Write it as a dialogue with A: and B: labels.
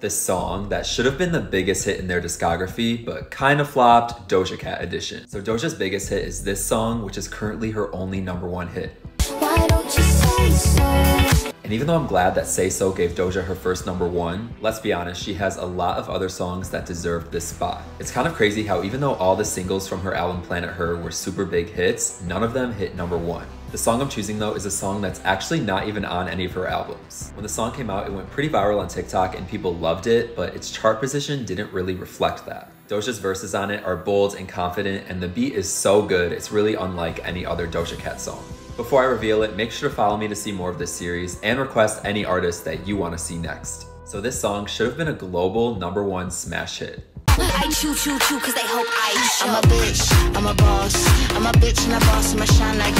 A: This song that should have been the biggest hit in their discography, but kind of flopped, Doja Cat edition. So Doja's biggest hit is this song, which is currently her only number one hit. And even though I'm glad that Say So gave Doja her first number one, let's be honest, she has a lot of other songs that deserved this spot. It's kind of crazy how even though all the singles from her album Planet Her were super big hits, none of them hit number one. The song I'm choosing though is a song that's actually not even on any of her albums. When the song came out, it went pretty viral on TikTok and people loved it, but its chart position didn't really reflect that. Doja's verses on it are bold and confident, and the beat is so good, it's really unlike any other Doja Cat song. Before I reveal it, make sure to follow me to see more of this series and request any artist that you want to see next. So this song should have been a global number one smash hit. I chew, chew, chew, cause they hope I show. I'm a bitch, I'm a boss, I'm a bitch and a boss, I'm a shine like